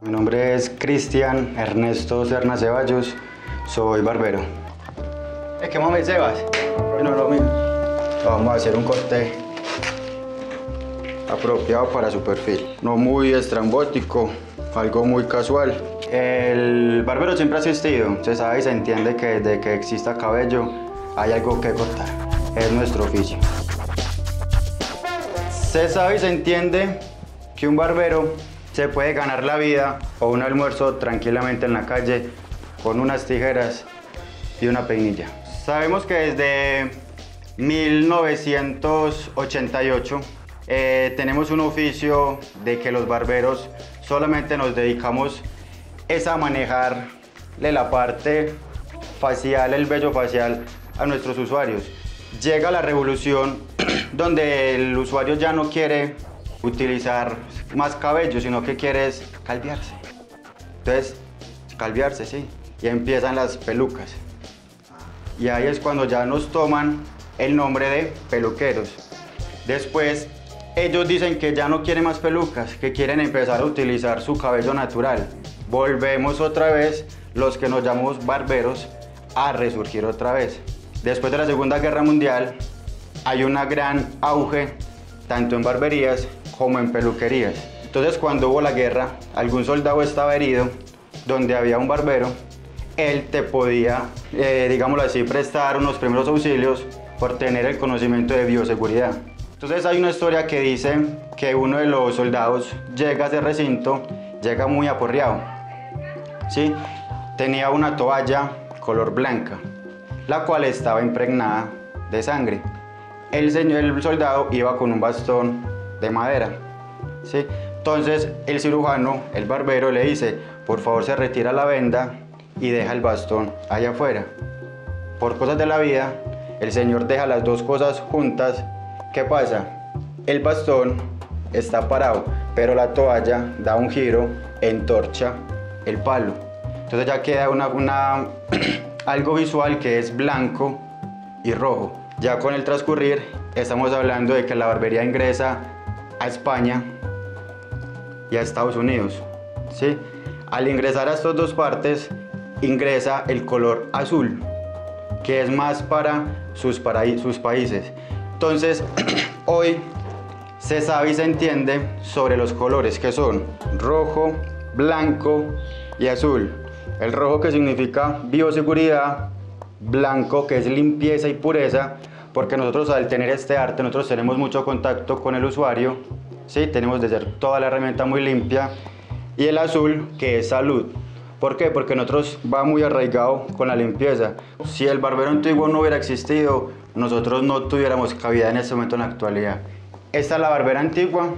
Mi nombre es Cristian Ernesto Serna Ceballos, soy barbero. Es que mami Sebas, no lo mío. Vamos a hacer un corte apropiado para su perfil. No muy estrambótico, algo muy casual. El barbero siempre ha existido, se sabe y se entiende que desde que exista cabello hay algo que cortar. Es nuestro oficio. Se sabe y se entiende que un barbero se puede ganar la vida o un almuerzo tranquilamente en la calle con unas tijeras y una peinilla. Sabemos que desde 1988 eh, tenemos un oficio de que los barberos solamente nos dedicamos es a manejarle la parte facial, el vello facial a nuestros usuarios. Llega la revolución donde el usuario ya no quiere utilizar más cabello, sino que quiere calviarse. Entonces, calviarse, sí. Y empiezan las pelucas. Y ahí es cuando ya nos toman el nombre de peluqueros. Después, ellos dicen que ya no quieren más pelucas, que quieren empezar a utilizar su cabello natural. Volvemos otra vez, los que nos llamamos barberos, a resurgir otra vez. Después de la Segunda Guerra Mundial, hay un gran auge tanto en barberías como en peluquerías. Entonces cuando hubo la guerra, algún soldado estaba herido, donde había un barbero, él te podía, eh, digámoslo así, prestar unos primeros auxilios por tener el conocimiento de bioseguridad. Entonces hay una historia que dice que uno de los soldados llega a ese recinto, llega muy aporreado, ¿sí? Tenía una toalla color blanca, la cual estaba impregnada de sangre. El, señor, el soldado iba con un bastón de madera, ¿sí? Entonces el cirujano, el barbero, le dice, por favor se retira la venda y deja el bastón allá afuera. Por cosas de la vida, el señor deja las dos cosas juntas. ¿Qué pasa? El bastón está parado, pero la toalla da un giro, entorcha el palo. Entonces ya queda una, algo visual que es blanco y rojo. Ya con el transcurrir estamos hablando de que la barbería ingresa a España y a Estados Unidos. ¿sí? Al ingresar a estas dos partes ingresa el color azul, que es más para sus, sus países. Entonces, hoy se sabe y se entiende sobre los colores que son rojo, blanco y azul. El rojo que significa bioseguridad, blanco que es limpieza y pureza, porque nosotros al tener este arte, nosotros tenemos mucho contacto con el usuario, ¿sí? tenemos de ser toda la herramienta muy limpia, y el azul que es salud. ¿Por qué? Porque nosotros va muy arraigado con la limpieza. Si el barbero antiguo no hubiera existido, nosotros no tuviéramos cabida en este momento en la actualidad. Esta es la barbera antigua,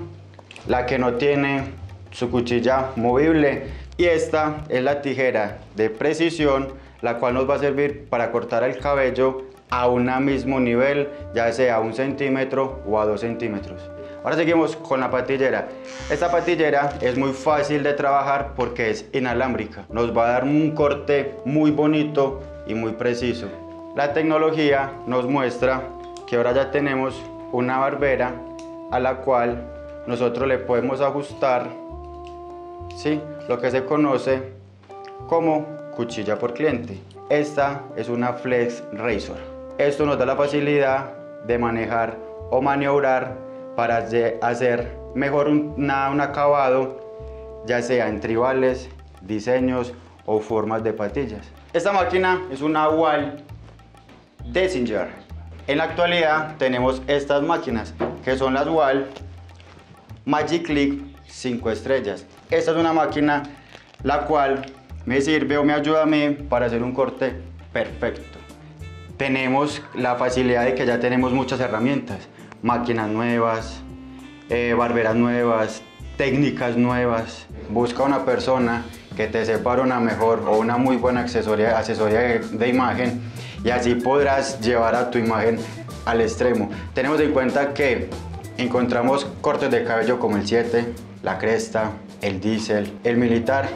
la que no tiene su cuchilla movible y esta es la tijera de precisión, la cual nos va a servir para cortar el cabello a un mismo nivel, ya sea a un centímetro o a dos centímetros. Ahora seguimos con la patillera. Esta patillera es muy fácil de trabajar porque es inalámbrica. Nos va a dar un corte muy bonito y muy preciso. La tecnología nos muestra que ahora ya tenemos una barbera a la cual nosotros le podemos ajustar ¿sí? lo que se conoce como cuchilla por cliente. Esta es una Flex Razor. Esto nos da la facilidad de manejar o maniobrar para hacer mejor un, acabado, ya sea en tribales, diseños o formas de patillas. Esta máquina es una Wall Dessinger. En la actualidad tenemos estas máquinas que son las Wall Magic Click 5 estrellas. Esta es una máquina la cual me sirve o me ayuda a mí para hacer un corte perfecto. Tenemos la facilidad de que ya tenemos muchas herramientas máquinas nuevas, eh, barberas nuevas, técnicas nuevas. Busca una persona que te separe una mejor o una muy buena asesoría, de, imagen y así podrás llevar a tu imagen al extremo. Tenemos en cuenta que encontramos cortes de cabello como el 7, la cresta, el diésel, el militar.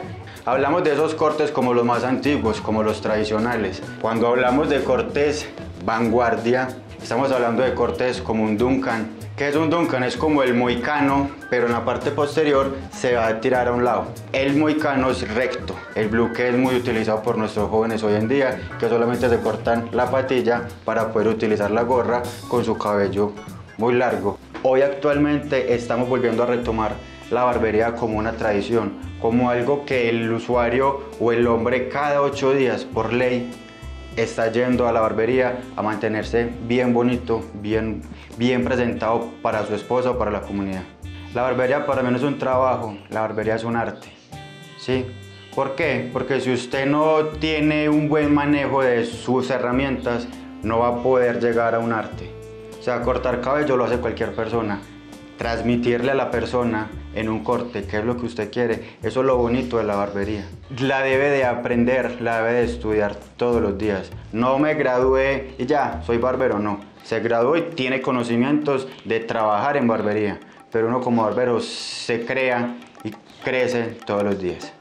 Hablamos de esos cortes como los más antiguos, como los tradicionales. Cuando hablamos de cortes vanguardia, Estamos hablando de cortes como un Duncan, que es un Duncan? Es como el moicano, pero en la parte posterior se va a tirar a un lado. El moicano es recto. El blue que es muy utilizado por nuestros jóvenes hoy en día, que solamente se cortan la patilla para poder utilizar la gorra con su cabello muy largo. Hoy actualmente estamos volviendo a retomar la barbería como una tradición, como algo que el usuario o el hombre cada ocho días por ley está yendo a la barbería a mantenerse bien bonito, bien, bien presentado para su esposa o para la comunidad. La barbería para mí no es un trabajo, la barbería es un arte. ¿Sí? ¿Por qué? Porque si usted no tiene un buen manejo de sus herramientas, no va a poder llegar a un arte. O sea, cortar cabello lo hace cualquier persona. Transmitirle a la persona en un corte qué es lo que usted quiere, eso es lo bonito de la barbería. La debe de aprender, la debe de estudiar todos los días. No me gradué y ya, soy barbero, no. Se graduó y tiene conocimientos de trabajar en barbería, pero uno como barbero se crea y crece todos los días.